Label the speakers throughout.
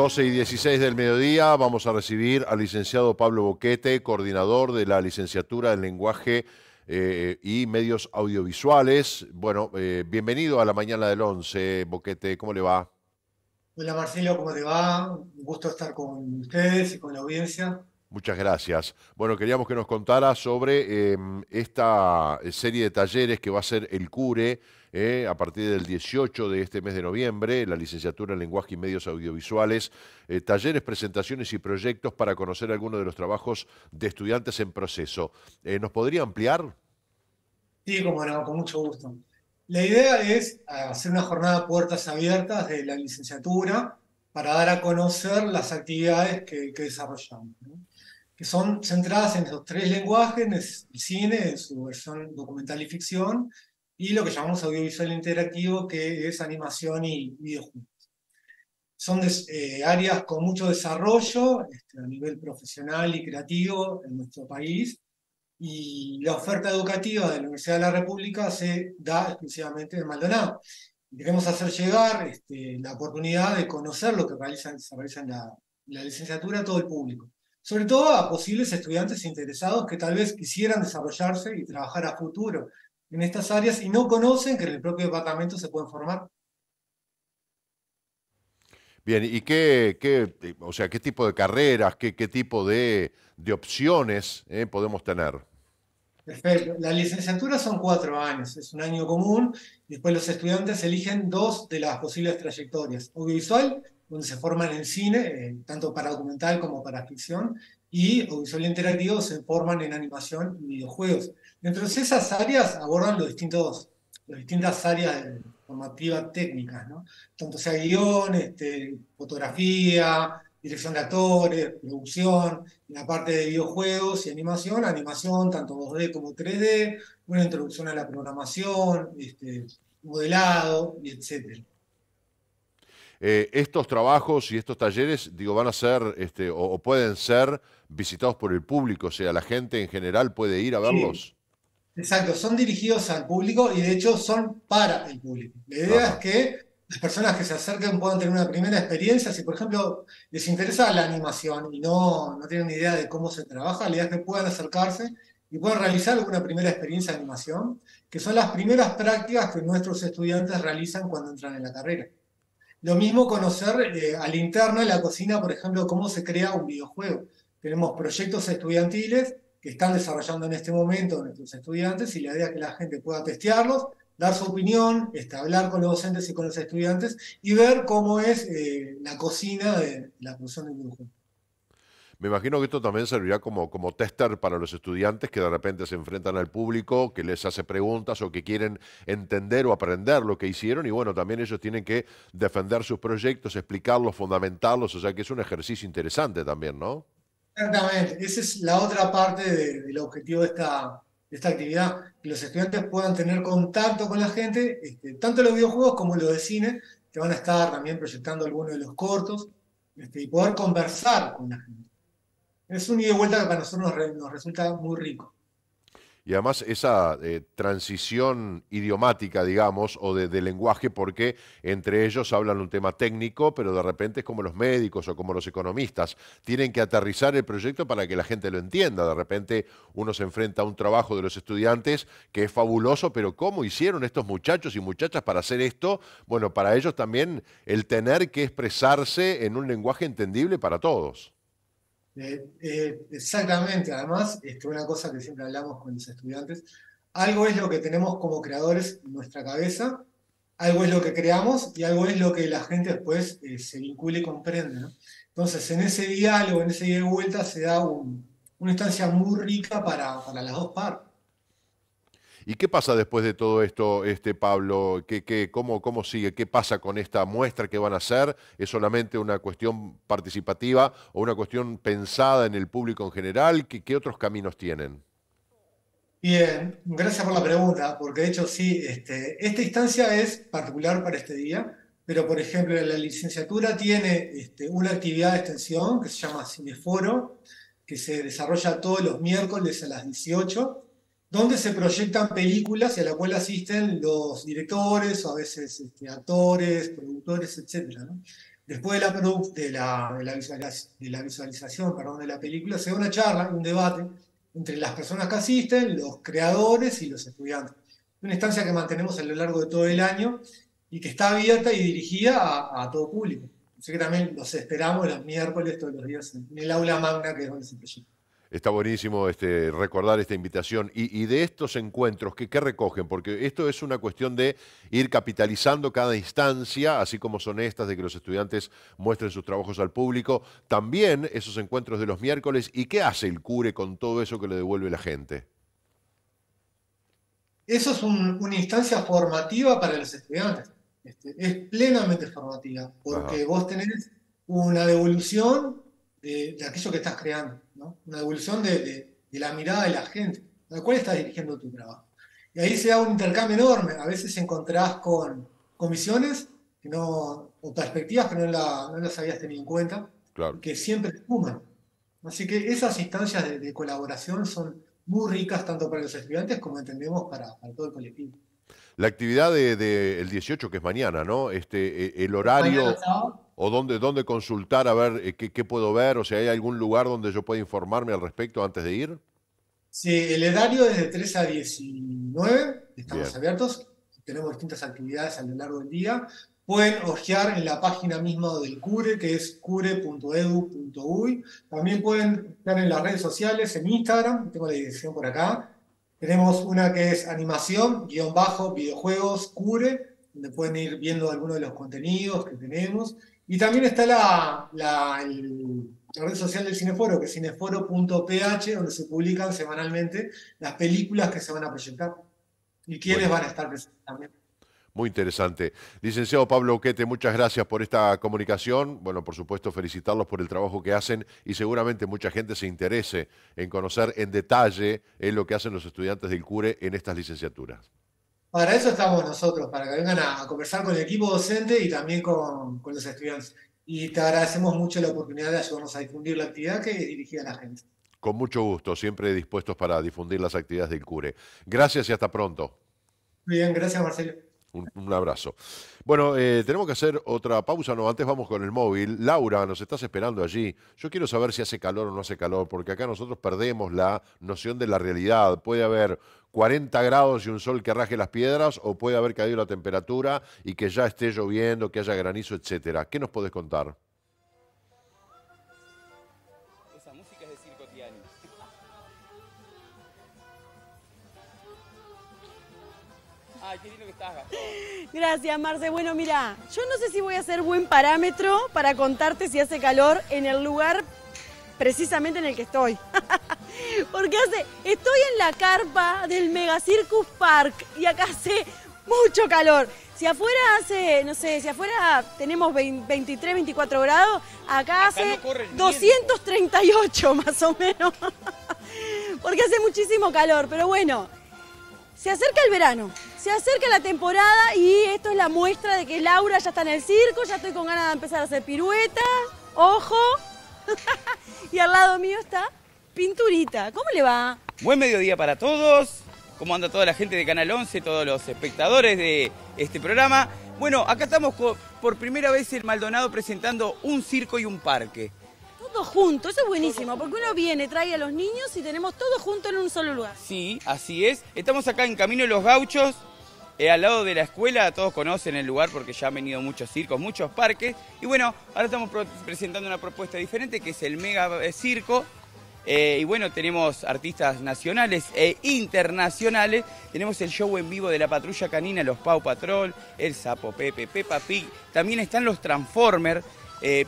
Speaker 1: 12 y 16 del mediodía vamos a recibir al licenciado Pablo Boquete, coordinador de la licenciatura en lenguaje eh, y medios audiovisuales. Bueno, eh, bienvenido a la mañana del 11, Boquete, ¿cómo le va?
Speaker 2: Hola Marcelo, ¿cómo te va? Un gusto estar con ustedes y con la audiencia.
Speaker 1: Muchas gracias. Bueno, queríamos que nos contara sobre em, esta serie de talleres que va a ser el CURE eh, a partir del 18 de este mes de noviembre, la licenciatura en lenguaje y medios audiovisuales, eh, talleres, presentaciones y proyectos para conocer algunos de los trabajos de estudiantes en proceso. Eh, ¿Nos podría ampliar?
Speaker 2: Sí, como no, con mucho gusto. La idea es hacer una jornada puertas abiertas de la licenciatura para dar a conocer las actividades que, desarrollamos que son centradas en esos tres lenguajes, el cine en su versión documental y ficción, y lo que llamamos audiovisual interactivo, que es animación y videojuegos. Son eh, áreas con mucho desarrollo este, a nivel profesional y creativo en nuestro país, y la oferta educativa de la Universidad de la República se da exclusivamente en Maldonado. queremos hacer llegar este, la oportunidad de conocer lo que realizan, se realiza en la, la licenciatura a todo el público sobre todo a posibles estudiantes interesados que tal vez quisieran desarrollarse y trabajar a futuro en estas áreas y no conocen que en el propio departamento se pueden formar.
Speaker 1: Bien, ¿y qué, qué o sea, qué tipo de carreras, qué, qué tipo de, de opciones eh, podemos tener?
Speaker 2: Perfecto. La licenciatura son cuatro años, es un año común. Después los estudiantes eligen dos de las posibles trayectorias, audiovisual donde se forman en cine, eh, tanto para documental como para ficción, y audiovisual interactivo se forman en animación y videojuegos. Dentro de esas áreas abordan los distintos, las distintas áreas formativas técnicas, ¿no? tanto sea guion, este, fotografía, dirección de actores, producción, la parte de videojuegos y animación, animación tanto 2D como 3D, una introducción a la programación, este, modelado, y etcétera.
Speaker 1: Eh, estos trabajos y estos talleres, digo, van a ser este, o, pueden ser visitados por el público, o sea, la gente en general puede ir a verlos.
Speaker 2: Exacto, son dirigidos al público y de hecho son para el público. La idea es que las personas que se acerquen puedan tener una primera experiencia. Si, por ejemplo, les interesa la animación y no, no tienen ni idea de cómo se trabaja, la idea es que puedan acercarse y puedan realizar alguna primera experiencia de animación, que son las primeras prácticas que nuestros estudiantes realizan cuando entran en la carrera. Lo mismo conocer eh, al interno de la cocina, por ejemplo, cómo se crea un videojuego. Tenemos proyectos estudiantiles que están desarrollando en este momento nuestros estudiantes y la idea es que la gente pueda testearlos, dar su opinión, este, hablar con los docentes y con los estudiantes y ver cómo es eh, la cocina de la producción de videojuego.
Speaker 1: Me imagino que esto también servirá como, tester para los estudiantes que de repente se enfrentan al público, que les hace preguntas o que quieren entender o aprender lo que hicieron. Y bueno, también ellos tienen que defender sus proyectos, explicarlos, fundamentarlos, o sea que es un ejercicio interesante también, ¿no?
Speaker 2: Exactamente, esa es la otra parte del objetivo de esta, esta actividad, que los estudiantes puedan tener contacto con la gente, este, tanto los videojuegos como los de cine, que van a estar también proyectando algunos de los cortos, este, y poder conversar con la gente es un ida y vuelta que para nosotros nos, resulta muy rico.
Speaker 1: Y además esa eh, transición idiomática, digamos, o de, lenguaje, porque entre ellos hablan un tema técnico, pero de repente es como los médicos o como los economistas. Tienen que aterrizar el proyecto para que la gente lo entienda. De repente uno se enfrenta a un trabajo de los estudiantes que es fabuloso, pero ¿cómo hicieron estos muchachos y muchachas para hacer esto? Bueno, para ellos también el tener que expresarse en un lenguaje entendible para todos.
Speaker 2: Eh, eh, exactamente, además, es una cosa que siempre hablamos con los estudiantes, algo es lo que tenemos como creadores en nuestra cabeza, algo es lo que creamos y algo es lo que la gente después eh, se vincula y comprende. Entonces, en ese diálogo, en ese día de vuelta, se da una instancia muy rica para, para las dos partes.
Speaker 1: ¿Y qué pasa después de todo esto, este Pablo? ¿Qué, qué, cómo, ¿Cómo sigue? ¿Qué pasa con esta muestra que van a hacer? ¿Es solamente una cuestión participativa o una cuestión pensada en el público en general? ¿Qué, qué otros caminos tienen?
Speaker 2: Bien, gracias por la pregunta, porque de hecho sí, este, esta instancia es particular para este día, pero por ejemplo la licenciatura tiene este, una actividad de extensión que se llama Cineforo, que se desarrolla todos los miércoles a las 18 donde se proyectan películas y a la cual asisten los directores o a veces este, actores, productores, etc. después de la, de la, visualización perdón, de la película, se da una charla, un debate entre las personas que asisten, los creadores y los estudiantes. Una instancia que mantenemos a lo largo de todo el año y que está abierta y dirigida a, todo público. Así que también los esperamos los miércoles todos los días en el aula magna que es donde se proyecta.
Speaker 1: Está buenísimo este, recordar esta invitación. Y, de estos encuentros, ¿qué, recogen? Porque esto es una cuestión de ir capitalizando cada instancia, así como son estas de que los estudiantes muestren sus trabajos al público. También esos encuentros de los miércoles. ¿Y qué hace el CURE con todo eso que le devuelve la gente?
Speaker 2: Eso es una instancia formativa para los estudiantes. Este, es plenamente formativa, porque vos tenés una devolución de, aquello que estás creando, una devolución de, la mirada de la gente, a la cual estás dirigiendo tu trabajo. Y ahí se da un intercambio enorme. A veces encontrás con comisiones que no, o perspectivas que no, las habías tenido en cuenta, que siempre te suman. Así que esas instancias de, colaboración son muy ricas tanto para los estudiantes como entendemos para, todo el colectivo.
Speaker 1: La actividad del de, 18, que es mañana, ¿no? Este, eh, el horario o dónde, dónde consultar a ver eh, qué, puedo ver, o si hay algún lugar donde yo pueda informarme al respecto antes de ir.
Speaker 2: Sí, el horario es de 3 a 19, estamos abiertos, tenemos distintas actividades a lo largo del día. Pueden hojear en la página misma del CURE, que es cure.edu.uy. También pueden estar en las redes sociales, en Instagram, tengo la dirección por acá. Tenemos una que es animación, guion bajo, videojuegos, cure, donde pueden ir viendo algunos de los contenidos que tenemos. Y también está la, la, red social del Cineforo, que es cineforo.ph, donde se publican semanalmente las películas que se van a proyectar y quiénes van a estar presentes también.
Speaker 1: Muy interesante. Licenciado Pablo Oquete, muchas gracias por esta comunicación. Bueno, por supuesto, felicitarlos por el trabajo que hacen y seguramente mucha gente se interese en conocer en detalle eh, lo que hacen los estudiantes del CURE en estas licenciaturas.
Speaker 2: Para eso estamos nosotros, para que vengan a, conversar con el equipo docente y también con, los estudiantes. Y te agradecemos mucho la oportunidad de ayudarnos a difundir la actividad que es dirigida a la gente.
Speaker 1: Con mucho gusto, siempre dispuestos para difundir las actividades del CURE. Gracias y hasta pronto.
Speaker 2: Muy bien, gracias Marcelo.
Speaker 1: Un, abrazo. Bueno, eh, tenemos que hacer otra pausa, no, antes vamos con el móvil. Laura, nos estás esperando allí. Yo quiero saber si hace calor o no hace calor, porque acá nosotros perdemos la noción de la realidad. Puede haber 40 grados y un sol que raje las piedras, o puede haber caído la temperatura y que ya esté lloviendo, que haya granizo, etcétera. ¿Qué nos podés contar?
Speaker 3: Gracias, Marce. Bueno, mira, yo no sé si voy a ser buen parámetro para contarte si hace calor en el lugar precisamente en el que estoy. Porque hace, estoy en la carpa del Mega Circus Park y acá hace mucho calor. Si afuera hace, no sé, si afuera tenemos 23, 24 grados, acá, hace 238 más o menos. Porque hace muchísimo calor, pero bueno, se acerca el verano, se acerca la temporada y esto es la muestra de que Laura ya está en el circo, ya estoy con ganas de empezar a hacer piruetas, ojo. y al lado mío está Pinturita. ¿Cómo le va?
Speaker 4: Buen mediodía para todos. ¿Cómo anda toda la gente de Canal 11, todos los espectadores de este programa? Bueno, acá estamos por primera vez en Maldonado presentando un circo y un parque
Speaker 3: todo junto, eso es buenísimo, porque uno viene, trae a los niños y tenemos todo junto en un solo lugar.
Speaker 4: Sí, así es. Estamos acá en Camino de los Gauchos, eh, al lado de la escuela, todos conocen el lugar porque ya han venido muchos circos, muchos parques. Y bueno, ahora estamos presentando una propuesta diferente que es el Mega eh, Circo. Eh, y bueno, tenemos artistas nacionales e internacionales. Tenemos el show en vivo de la Patrulla Canina, los Pau Patrol, el Sapo Pepe, Peppa Pig. También están los Transformers.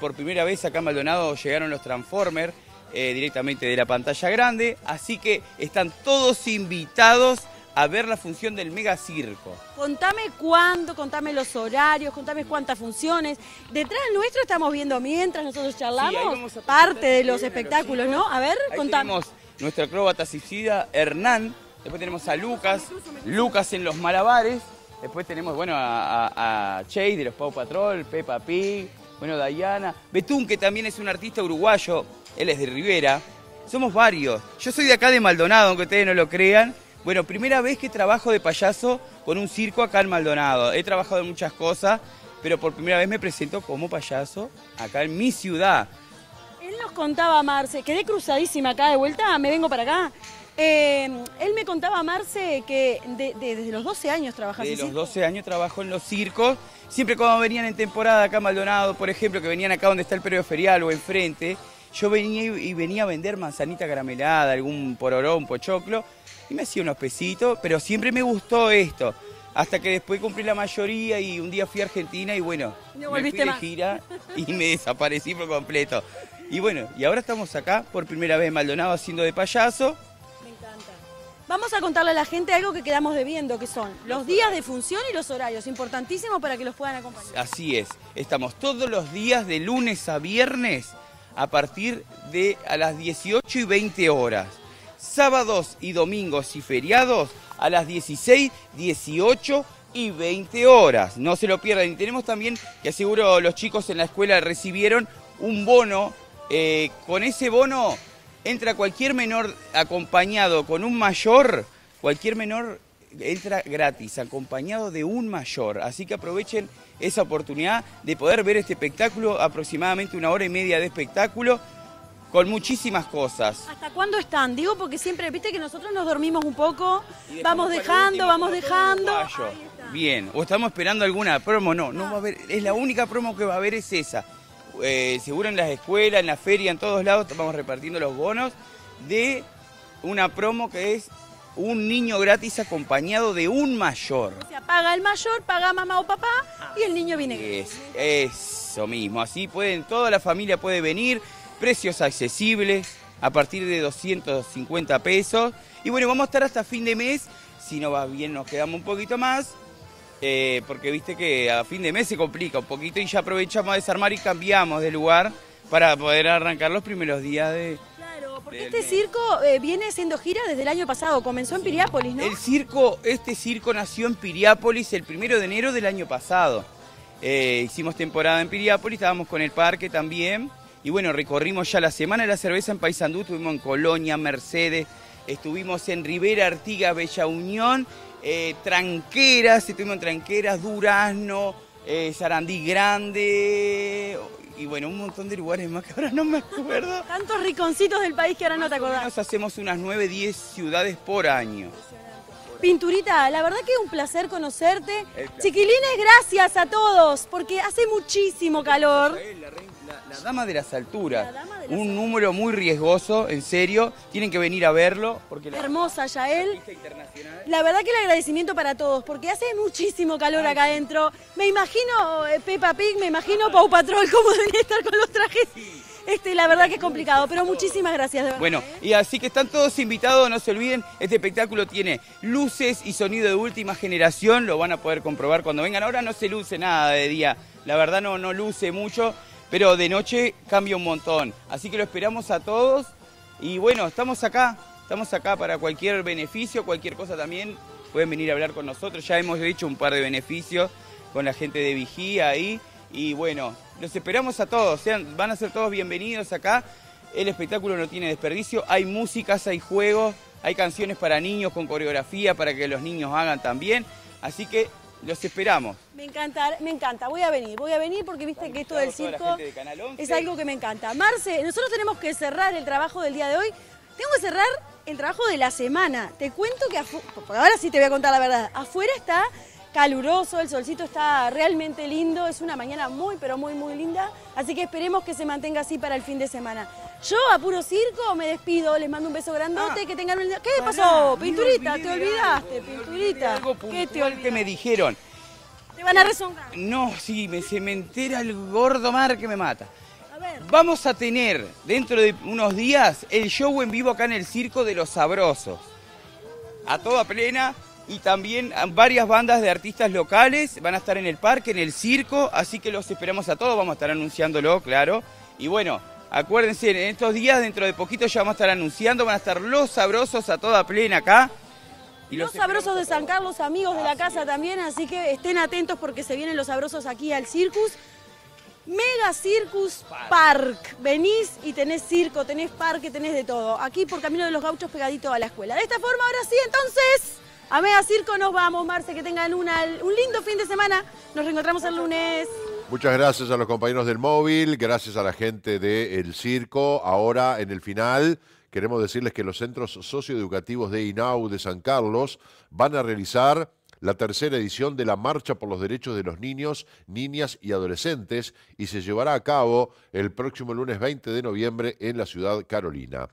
Speaker 4: Por primera vez acá en Maldonado llegaron los Transformers directamente de la pantalla grande, así que están todos invitados a ver la función del mega circo.
Speaker 3: Contame cuándo, contame los horarios, contame cuántas funciones. Detrás nuestro estamos viendo mientras nosotros charlamos parte de los espectáculos, ¿no? A ver,
Speaker 4: Ahí Tenemos nuestro acróbata suicida Hernán, después tenemos a Lucas, Lucas en los malabares, después tenemos, bueno, a, a, Chey de los Pau Patrol, Peppa Pig, bueno, Dayana, Betún, que también es un artista uruguayo, él es de Rivera. Somos varios. Yo soy de acá de Maldonado, aunque ustedes no lo crean. Bueno, primera vez que trabajo de payaso con un circo acá en Maldonado. He trabajado en muchas cosas, pero por primera vez me presento como payaso acá en mi ciudad.
Speaker 3: Él nos contaba, Marce, quedé cruzadísima acá de vuelta, me vengo para acá. Eh, él me contaba, Marce, que de- de- desde los 12 años trabajas
Speaker 4: De
Speaker 3: en
Speaker 4: los
Speaker 3: circo.
Speaker 4: 12 años trabajo en los circos. Siempre cuando venían en temporada acá a Maldonado, por ejemplo, que venían acá donde está el periodo ferial o enfrente, yo venía y venía a vender manzanita caramelada, algún pororó, un pochoclo, y me hacía unos pesitos, pero siempre me gustó esto. Hasta que después cumplí la mayoría y un día fui a Argentina y bueno,
Speaker 3: No
Speaker 4: me fui de gira y me desaparecí por completo. Y bueno, y ahora estamos acá por primera vez en Maldonado haciendo de payaso.
Speaker 3: Me encanta. Vamos a contarle a la gente algo que quedamos debiendo, que son los días de función y los horarios, importantísimo para que los puedan acompañar.
Speaker 4: Así es, estamos todos los días de lunes a viernes a partir de a las 18 y 20 horas. Sábados y domingos y feriados a las 16, 18 y 20 horas. No se lo pierdan. Y tenemos también, que seguro los chicos en la escuela recibieron un bono. Eh, con ese bono entra cualquier menor acompañado con un mayor, cualquier menor entra gratis, acompañado de un mayor. Así que aprovechen esa oportunidad de poder ver este espectáculo, aproximadamente una hora y media de espectáculo, con muchísimas cosas.
Speaker 3: ¿Hasta cuándo están? Digo porque siempre, viste que nosotros nos dormimos un poco, vamos dejando, vamos dejando.
Speaker 4: Bien, o estamos esperando alguna promo, no, no va a haber, es la única promo que va a haber es esa. Eh, seguro en las escuelas, en la feria, en todos lados, vamos repartiendo los bonos de una promo que es un niño gratis acompañado de un mayor.
Speaker 3: O sea, paga el mayor, paga mamá o papá y el niño viene gratis.
Speaker 4: Es eso mismo, así pueden, toda la familia puede venir, precios accesibles, a partir de 250 pesos. Y bueno, vamos a estar hasta fin de mes, si no va bien nos quedamos un poquito más, eh, porque viste que a fin de mes se complica un poquito y ya aprovechamos a desarmar y cambiamos de lugar para poder arrancar los primeros días de...
Speaker 3: Claro, porque este
Speaker 4: mes.
Speaker 3: circo eh, viene haciendo gira desde el año pasado, comenzó en Piriápolis, ¿no?
Speaker 4: El circo, este circo nació en Piriápolis el primero de enero del año pasado. Eh, hicimos temporada en Piriápolis, estábamos con el parque también. Y bueno, recorrimos ya la semana de la cerveza en Paysandú, estuvimos en Colonia, Mercedes, estuvimos en Rivera, Artigas, Bella Unión, eh, Tranqueras, estuvimos en Tranqueras, Durazno, eh, Sarandí Grande, y bueno, un montón de lugares más que ahora no me acuerdo.
Speaker 3: Tantos riconcitos del país que ahora no te acordás.
Speaker 4: menos hacemos unas 9, 10 ciudades por año.
Speaker 3: Pinturita, la verdad que es un placer conocerte.
Speaker 4: Placer.
Speaker 3: Chiquilines, gracias a todos, porque hace muchísimo calor.
Speaker 4: La, la- dama de las alturas.
Speaker 3: La dama de las
Speaker 4: Un número muy riesgoso, en serio. Tienen que venir a verlo porque la
Speaker 3: Hermosa, Yael. La verdad que el agradecimiento para todos, porque hace muchísimo calor acá adentro. Me imagino eh, Peppa Pig, me imagino Pau Patrol, cómo deben estar con los trajes. Este, la verdad que es complicado, pero muchísimas gracias, de verdad.
Speaker 4: Bueno,
Speaker 3: ¿eh?
Speaker 4: y así que están todos invitados, no se olviden, este espectáculo tiene luces y sonido de última generación, lo van a poder comprobar cuando vengan. Ahora no se luce nada de día, la verdad no, no luce mucho, pero de noche cambia un montón. Así que lo esperamos a todos. Y bueno, estamos acá, estamos acá para cualquier beneficio, cualquier cosa también, pueden venir a hablar con nosotros, ya hemos hecho un par de beneficios con la gente de Vigía ahí. Y bueno, los esperamos a todos, van a ser todos bienvenidos acá. El espectáculo no tiene desperdicio, hay músicas, hay juegos, hay canciones para niños con coreografía para que los niños hagan también. Así que los esperamos.
Speaker 3: Me encanta, me encanta, voy a venir, voy a venir porque viste que esto del circo
Speaker 4: gente de Canal 11.
Speaker 3: es algo que me encanta. Marce, nosotros tenemos que cerrar el trabajo del día de hoy. Tengo que cerrar el trabajo de la semana. Te cuento que afu- ahora sí te voy a contar la verdad. Afuera está caluroso, el solcito está realmente lindo, es una mañana muy pero muy muy linda, así que esperemos que se mantenga así para el fin de semana. Yo a puro circo me despido, les mando un beso grandote,
Speaker 4: Ah,
Speaker 3: que tengan un ¿Qué
Speaker 4: Pará,
Speaker 3: pasó? Pinturita, te olvidaste,
Speaker 4: algo,
Speaker 3: pinturita.
Speaker 4: Algo
Speaker 3: ¿Qué te
Speaker 4: puntual que
Speaker 3: olvidaste?
Speaker 4: me dijeron.
Speaker 3: Te van a rezongar.
Speaker 4: No, sí, me, se me entera el gordo mar que me mata.
Speaker 3: A ver.
Speaker 4: Vamos a tener dentro de unos días el show en vivo acá en el Circo de los Sabrosos. A toda plena y también varias bandas de artistas locales van a estar en el parque, en el circo, así que los esperamos a todos, vamos a estar anunciándolo, claro. Y bueno, acuérdense, en estos días, dentro de poquito ya vamos a estar anunciando, van a estar los sabrosos a toda plena acá. Y
Speaker 3: Los sabrosos de San Carlos, amigos de la casa también, así que estén atentos porque se vienen los sabrosos aquí al Circus. Mega Circus Park. Venís y tenés circo, tenés parque, tenés de todo. Aquí por Camino de los Gauchos pegadito a la escuela. De esta forma, ahora sí, entonces, A Mega Circo nos vamos, Marce, que tengan una, un lindo fin de semana. Nos reencontramos el lunes.
Speaker 1: Muchas gracias a los compañeros del móvil, gracias a la gente del circo. Ahora, en el final, queremos decirles que los centros socioeducativos de INAU de San Carlos van a realizar la tercera edición de la Marcha por los Derechos de los Niños, Niñas y Adolescentes y se llevará a cabo el próximo lunes 20 de noviembre en la ciudad Carolina.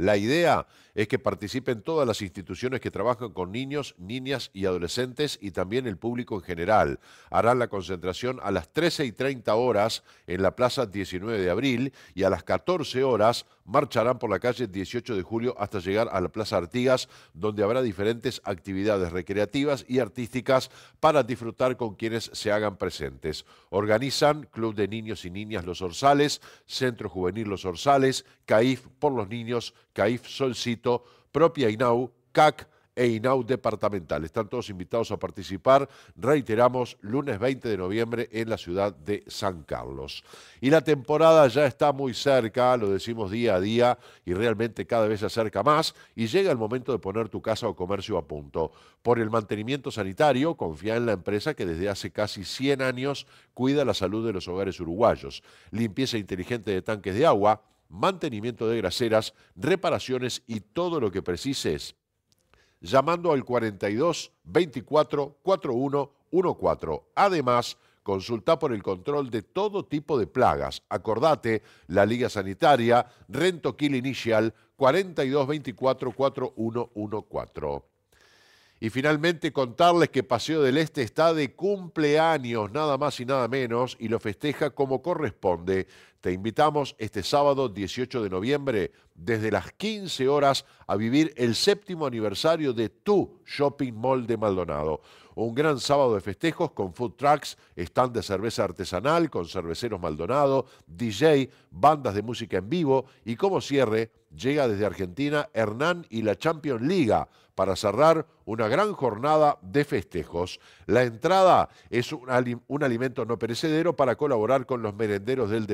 Speaker 1: La idea es que participen todas las instituciones que trabajan con niños, niñas y adolescentes y también el público en general. Harán la concentración a las 13 y 30 horas en la Plaza 19 de Abril y a las 14 horas marcharán por la calle 18 de julio hasta llegar a la Plaza Artigas, donde habrá diferentes actividades recreativas y artísticas para disfrutar con quienes se hagan presentes. Organizan Club de Niños y Niñas Los Orzales, Centro Juvenil Los Orzales, CAIF por los Niños, CAIF Solcito, propia INAU, CAC, e INAU departamental. Están todos invitados a participar, reiteramos, lunes 20 de noviembre en la ciudad de San Carlos. Y la temporada ya está muy cerca, lo decimos día a día y realmente cada vez se acerca más y llega el momento de poner tu casa o comercio a punto. Por el mantenimiento sanitario, confía en la empresa que desde hace casi 100 años cuida la salud de los hogares uruguayos. Limpieza inteligente de tanques de agua, mantenimiento de graseras, reparaciones y todo lo que precises llamando al 42 24 41 14. Además, consulta por el control de todo tipo de plagas. Acordate, la Liga Sanitaria, Rento Kill Initial 42 24 41 14. Y finalmente contarles que Paseo del Este está de cumpleaños, nada más y nada menos, y lo festeja como corresponde. Te invitamos este sábado 18 de noviembre desde las 15 horas a vivir el séptimo aniversario de tu Shopping Mall de Maldonado. Un gran sábado de festejos con food trucks, stand de cerveza artesanal con cerveceros Maldonado, DJ, bandas de música en vivo y como cierre llega desde Argentina Hernán y la Champions Liga para cerrar una gran jornada de festejos. La entrada es un, alimento no perecedero para colaborar con los merenderos del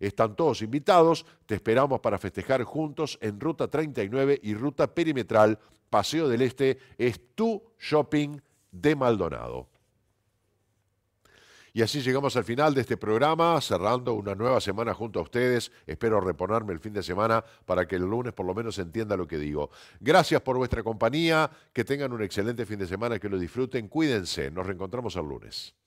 Speaker 1: Están todos invitados, te esperamos para festejar juntos en Ruta 39 y Ruta Perimetral. Paseo del Este es tu shopping de Maldonado. Y así llegamos al final de este programa, cerrando una nueva semana junto a ustedes. Espero reponerme el fin de semana para que el lunes por lo menos entienda lo que digo. Gracias por vuestra compañía, que tengan un excelente fin de semana, que lo disfruten, cuídense, nos reencontramos el lunes.